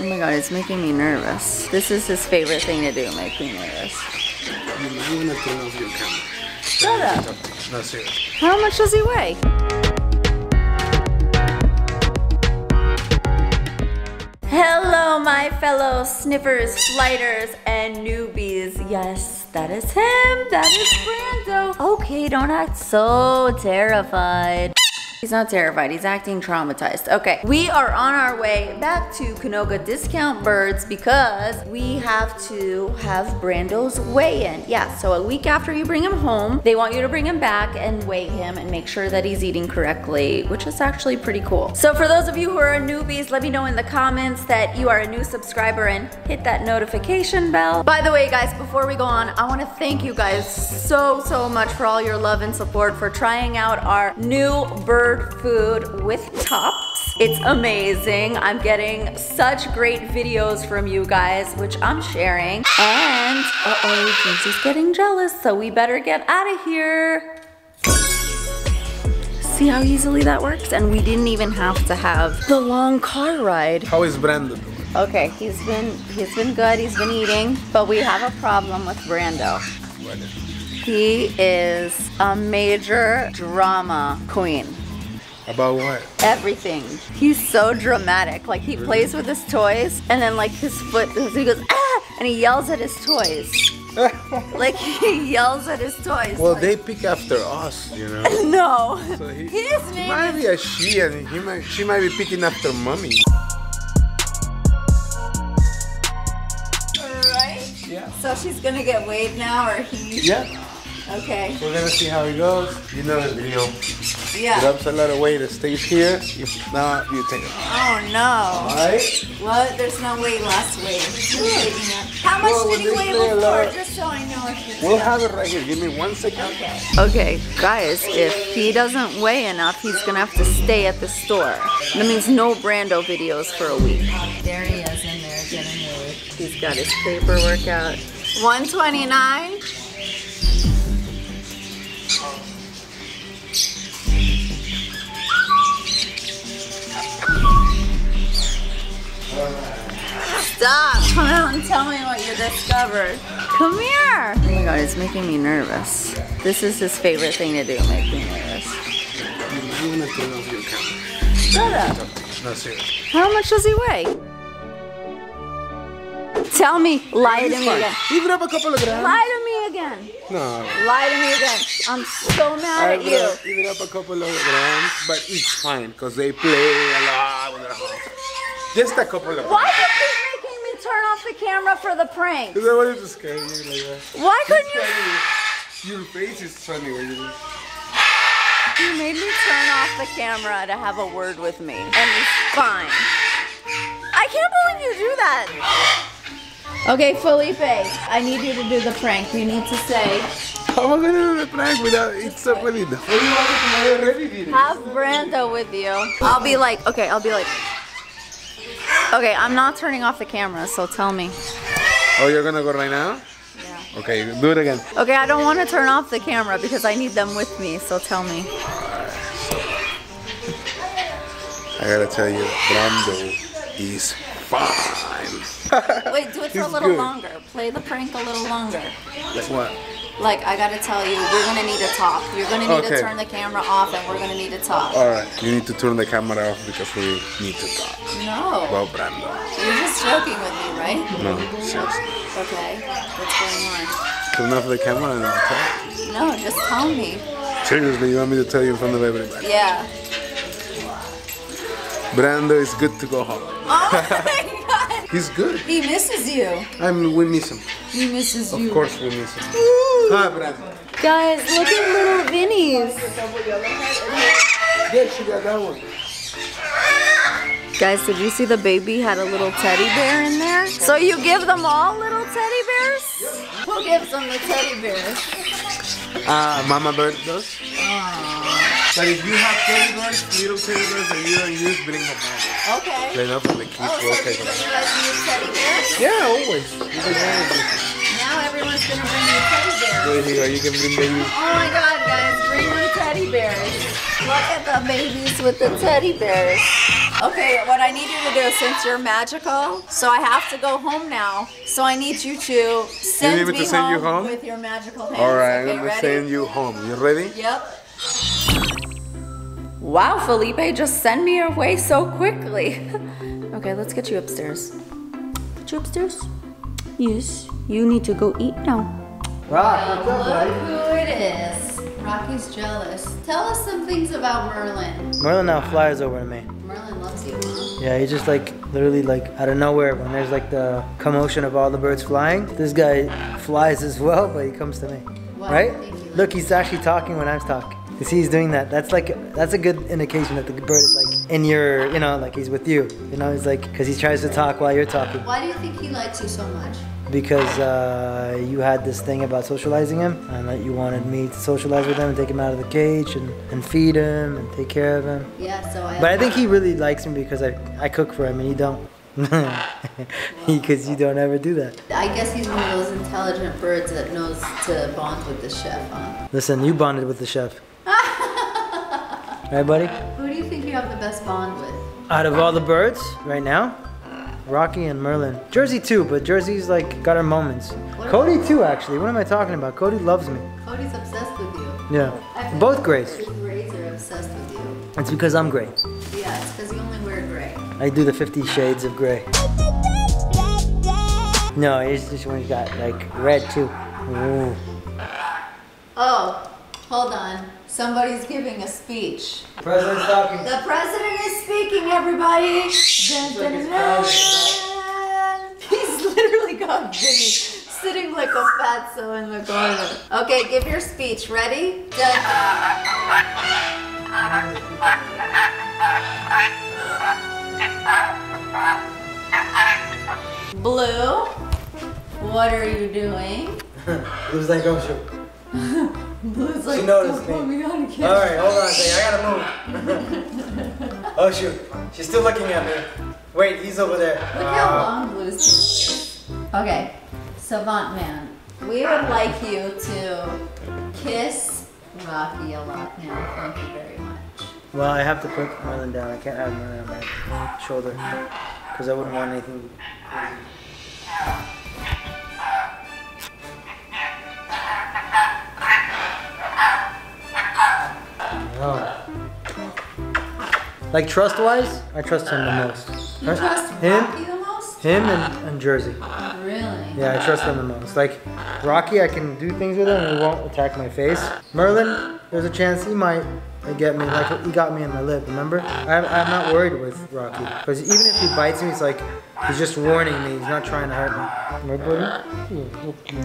Oh my god, it's making me nervous. This is his favorite thing to do, make me nervous. Shut up. No, serious. How much does he weigh? Hello, my fellow sniffers, flighters, and newbies. Yes, that is him. That is Brando. Okay, don't act so terrified. He's not terrified, he's acting traumatized. Okay, we are on our way back to Canoga Discount Birds because we have to have Brando's weigh-in. Yeah, so a week after you bring him home, they want you to bring him back and weigh him and make sure that he's eating correctly, which is actually pretty cool. So for those of you who are newbies, let me know in the comments that you are a new subscriber and hit that notification bell. By the way, guys, before we go on, I wanna thank you guys so, so much for all your love and support for trying out our new bird food with tops. It's amazing. I'm getting such great videos from you guys, which I'm sharing. And, uh-oh, Jinxie's getting jealous, so we better get out of here. See how easily that works? And we didn't even have to have the long car ride. How is Brandon? Okay, he's been he's been good, he's been eating, but we have a problem with Brando. He is a major drama queen. About what? everything. He's so dramatic. Like he plays with his toys and then like his foot, he goes, ah, and he yells at his toys. Like he yells at his toys. well, like, they pick after us, you know. no. So he, His he name might be a she, and he might, she might be picking after mommy. right. Yeah. So she's gonna get weighed now, or he? Yeah. Okay. We're gonna see how it goes. You know the video. It Yeah. ups a lot of weight. It stays here. If not, you take it. Oh no. Alright. What? There's no weight loss weight. How much Well, did he weigh say a before? lot. Just so I know if it's We'll have it right here. Give me one second. Okay. Okay, guys, if he doesn't weigh enough, he's gonna have to stay at the store. That means no Brando videos for a week. There he is in there getting weighed. He's got his paperwork out. 129. Stop! Come out and tell me what you discovered. Come here! Oh my god, it's making me nervous. This is his favorite thing to do, make me nervous. You might wanna turn off your camera. Shut up. No, serious. How much does he weigh? Tell me, lie to me fine. again. Even up a couple of grams. Lie to me again. No. Lie to me again. I'm so mad I at you. Even up a couple of grams, but it's fine because they play a lot with their house. Just a couple of Why grams. did the camera for the prank? Is that what is scaring you like that? Why couldn't you? Your face is funny when you. You made me turn off the camera to have a word with me, and it's fine. I can't believe you do that. Okay, Felipe, I need you to do the prank. You need to say, How am I gonna do the prank without it's already done? What do you want me to do? I already did it. have Brando with you. I'll be like, okay, I'll be like, okay, I'm not turning off the camera, so tell me. Oh, you're gonna go right now? Yeah. Okay, do it again. Okay, I don't want to turn off the camera because I need them with me, so tell me. I gotta tell you, Brando is fine. Wait, do it for a little good. longer. Play the prank a little longer. Like what? Like, I gotta tell you, we're gonna need to talk. You're gonna need to turn the camera off and we're gonna need to talk. Alright, you need to turn the camera off because we need to talk No. about Brando. You're just joking with me, right? No, seriously. Okay. What's going on? Turn off the camera and I'll talk. No, just tell me. Seriously, you want me to tell you in front of everybody? Yeah. Brando is good to go home. Oh my god. He's good. He misses you. I mean, we miss him. He misses you. Of course, we miss him. Guys, look at little Vinny's. Yeah, she got that one. Guys, did you see the baby had a little teddy bear in there? So you give them all little teddy bears? Who gives them the teddy bears? Uh, Mama Bird does. But if you have teddy bears, little teddy bears that you don't use, bring them back. Okay. They're not for the kids. Oh, so take you guys use teddy bears? Yeah, always. You can always. Now everyone's gonna bring you teddy bears. There you go. You can bring baby. Oh my god, guys, bring them teddy bears. Look at the babies with the teddy bears. Okay, what I need you to do since you're magical, so I have to go home now. So I need you to send need me to send you home? with your magical hands. All right, okay, I'm gonna ready? send you home. You ready? Yep. Wow, Felipe just sent me away so quickly. okay, let's get you upstairs. Get you upstairs? Yes, you need to go eat now. Rock, what's up, Look who it is. Rocky's jealous. Tell us some things about Merlin. Merlin now flies over to me. Merlin loves you, huh? Yeah, he just like literally like out of nowhere when there's like the commotion of all the birds flying. This guy flies as well, but he comes to me. Wow, right? Look, he's actually talking when I'm talking. You see, he's doing that. That's like that's a good indication that the bird is like in your, you know, like he's with you. You know, he's like because he tries to talk while you're talking Why do you think he likes you so much? because uh, you had this thing about socializing him and that you wanted me to socialize with him and take him out of the cage and, and feed him and take care of him. Yeah, so I. But I think he really likes me because I, I cook for him and you don't. Because you don't ever do that. I guess he's one of those intelligent birds that knows to bond with the chef, huh? Listen, you bonded with the chef. right, buddy? You have the best bond with? Out of all the birds right now, Rocky and Merlin. Jersey too, but Jersey's like got her moments. Cody too, actually. What am I talking about? Cody loves me. Cody's obsessed with you. Yeah. Both Grays. Grays are obsessed with you. It's because I'm gray. Yeah, it's because you only wear gray. I do the 50 shades of gray. No, it's just when he's got like red too. Ooh. Oh, hold on. Somebody's giving a speech. President's talking. The president is speaking, everybody. Dun, dun, dun. He's literally got Vinny sitting like a fatso in the corner. Okay, give your speech. Ready? Blue, what are you doing? It was like, oh shoot. Blue's like, She noticed me. put on All camera." right, hold on a second. I gotta move. oh shoot, she's still looking at me. Wait, he's over there. Look how uh, long Blue's tail is. Okay, Savant Man, we would like you to kiss Rocky a lot now. Thank you very much. Well, I have to put Merlin down. I can't have Merlin on my shoulder because I wouldn't want anything. Oh. Like trust wise, I trust him the most. You Right? trust him, Rocky the most? him, and, and Jersey. Really? Yeah, I trust him the most. Like Rocky, I can do things with him and he won't attack my face. Merlin, there's a chance he might uh, get me. Like he got me in my lip. Remember? I'm, I'm not worried with Rocky because even if he bites me, it's like he's just warning me. He's not trying to hurt me. My buddy. Ooh, look cute.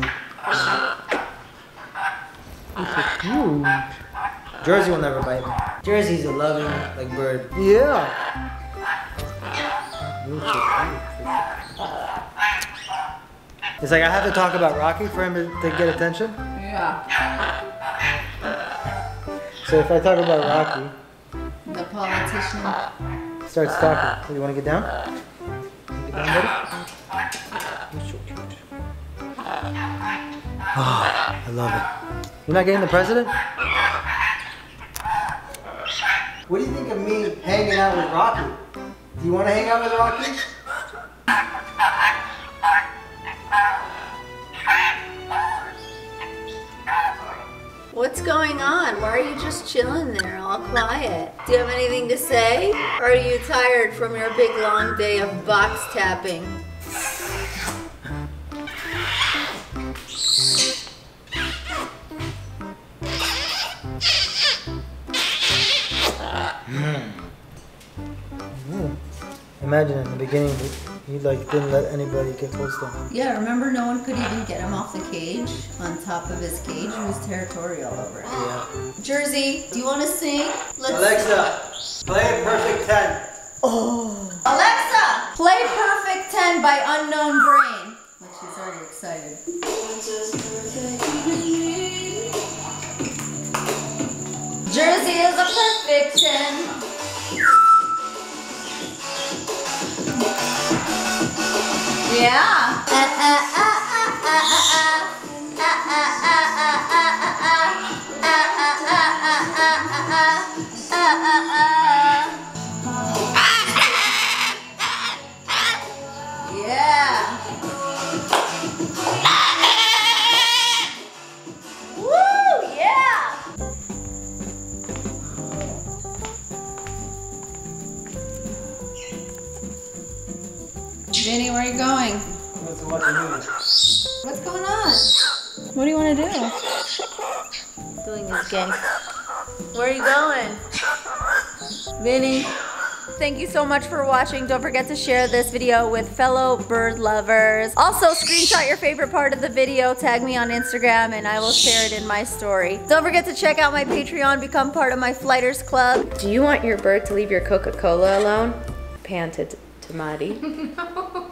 Look so cute. Jersey will never bite me. Jersey's a loving like bird. Yeah. You're so cute. It's like I have to talk about Rocky for him to, to get attention. Yeah. So if I talk about Rocky, The politician. starts talking. So you want to get down? Get down, buddy. You're so cute. Oh, I love it. You're not getting the president? What do you think of me hanging out with Rocky? Do you want to hang out with Rocky? What's going on? Why are you just chilling there, all quiet? Do you have anything to say? Or are you tired from your big long day of box tapping? Imagine in the beginning, he, he like didn't let anybody get close to him. Yeah, remember no one could even get him off the cage on top of his cage. He was territorial over it. Yeah. Jersey, do you want to sing? Let's Alexa, play Perfect 10. Oh. Alexa, play Perfect 10 by Unknown Brain. Like she's already excited. Jersey is a perfect 10. Yeah. Uh, uh, uh, Where are you going? Vinny. Thank you so much for watching. Don't forget to share this video with fellow bird lovers. Also, screenshot your favorite part of the video, tag me on Instagram, and I will share it in my story. Don't forget to check out my Patreon, become part of my Flighters Club. Do you want your bird to leave your Coca-Cola alone? Panted Tamati.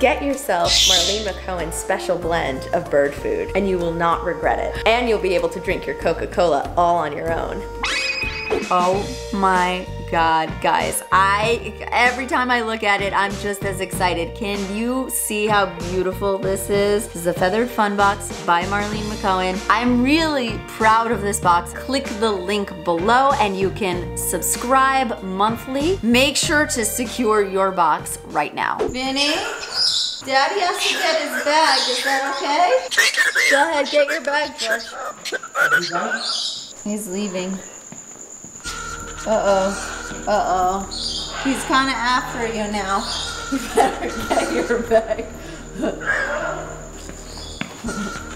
Get yourself Marlene McCohen's special blend of bird food and you will not regret it. And you'll be able to drink your Coca-Cola all on your own. Oh my god, guys. I every time I look at it, I'm just as excited. Can you see how beautiful this is? This is a Feathered Fun Box by Marlene McCohen. I'm really proud of this box. Click the link below and you can subscribe monthly. Make sure to secure your box right now. Vinny? Daddy has to get his bag. Is that okay? Go ahead, get your bag, Josh. He's leaving. Uh-oh. Uh-oh. He's kind of after you now. You better get your bag.